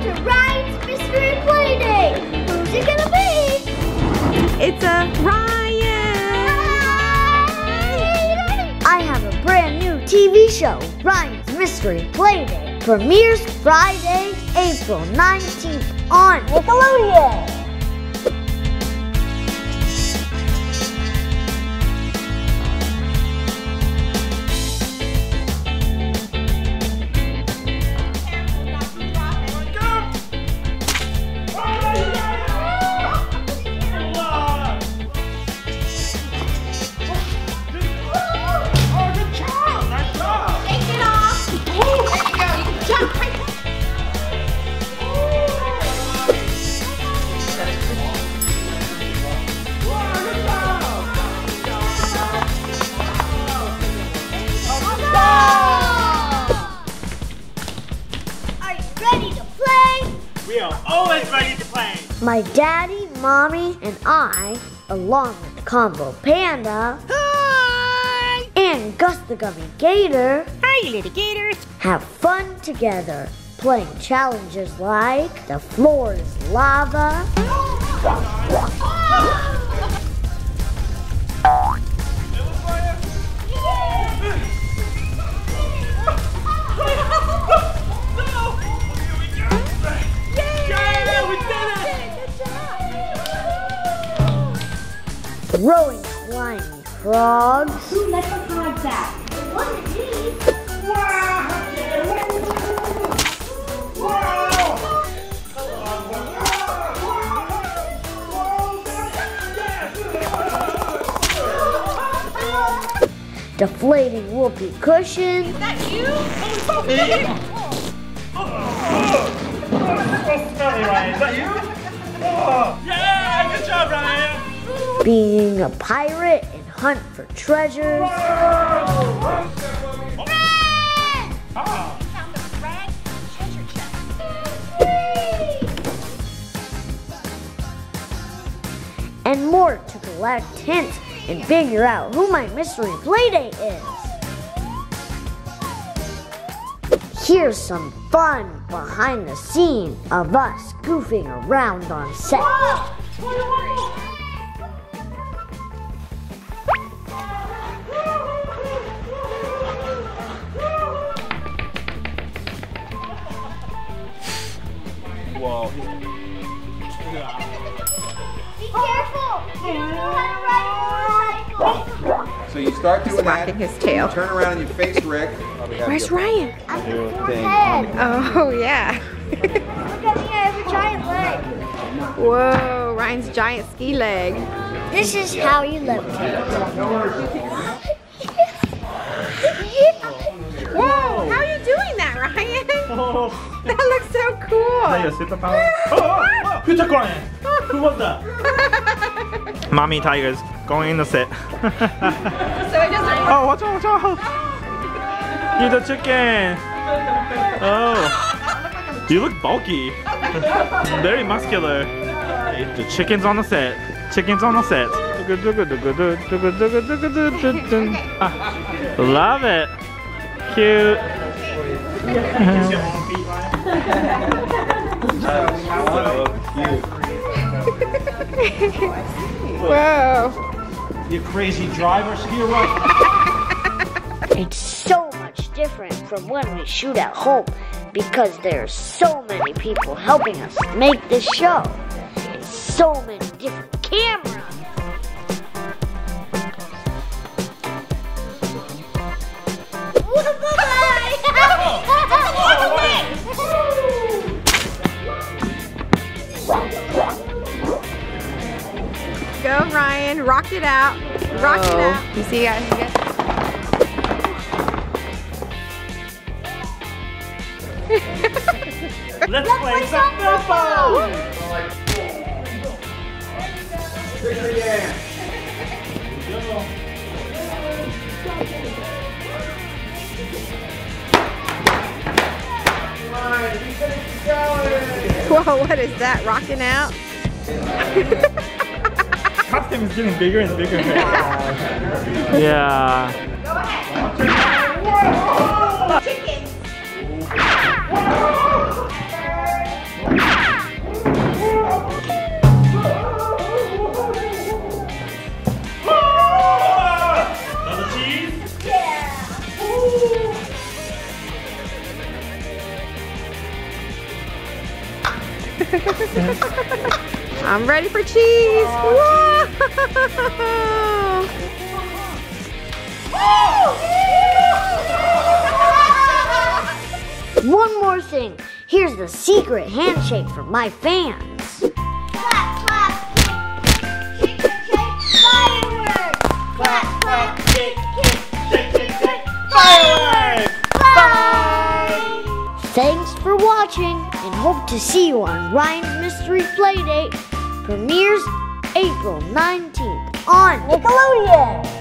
To Ryan's Mystery Playdate. Who's it gonna be? It's a Ryan! I have a brand new TV show, Ryan's Mystery Playdate. Premieres Friday, April 19th on Nickelodeon. Ready to play? We are always ready to play. My daddy, mommy, and I, along with the Combo Panda Hi! and Gus the Gummy Gator, Hi, little gators! have fun together playing challenges like the floor is lava, oh, Yeah, did it! throwing slimy frogs, deflating whoopee cushions, Smelly Ryan, is that you? Oh, yeah, good job, Ryan. Being a pirate and hunt for treasures, and more to collect hints and figure out who my mystery playdate is. Here's some fun behind the scene of us goofing around on set. Motorcycle. So you start doing that. His tail. Turn around and you face Rick. Where's Ryan? I'm the forehead. Oh, yeah. Look at me, I have a giant leg. Whoa, Ryan's giant ski leg. This is how you levitate. That cool. your superpower? Oh, oh, oh, who took Ryan? Who was that? Mommy tigers going in the set. So it just oh, watch out, watch out. You're the chicken. Oh. You look bulky. Very muscular. The chicken's on the set. Chicken's on the set. Ah, Love it. Cute. Whoa. You crazy driver, ski right. It's so much different from when we shoot at home because there are so many people helping us make this show. And so many different Go, Ryan. Rock it out. Rock it out. You see, guys? You guys? Let's play some football. Whoa, what is that? Rocking out? costume is getting bigger and bigger. yeah. Go ahead. I'm ready for cheese. One more thing. Here's the secret handshake for my fans. Clap, clap, kick, shake, shake, fireworks. Clap, clap, kick, kick, shake, shake, fireworks. Bye. Thanks for watching and hope to see you on Ryan's Mystery Playdate. Premieres April 19th on Nickelodeon.